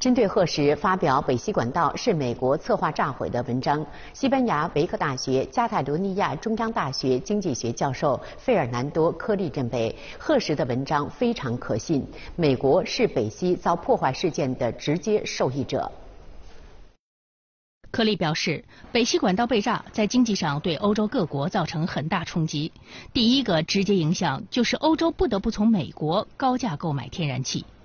针对赫什发表《北溪管道是美国策划炸毁》的文章，西班牙维克大学加泰罗尼亚中央大学经济学教授费尔南多·科利认为，赫什的文章非常可信，美国是北溪遭破坏事件的直接受益者。科利表示，北溪管道被炸在经济上对欧洲各国造成很大冲击，第一个直接影响就是欧洲不得不从美国高价购买天然气。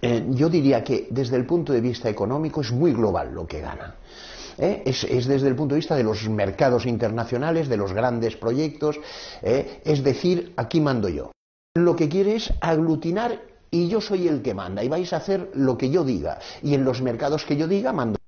Eh, yo diría que desde el punto de vista económico es muy global lo que gana. Eh, es, desde el punto de vista de los mercados internacionales, de los grandes proyectos, eh, es decir, aquí mando yo. Lo que quiere es aglutinar y yo soy el que manda y vais a hacer lo que yo diga y en los mercados que yo diga mando.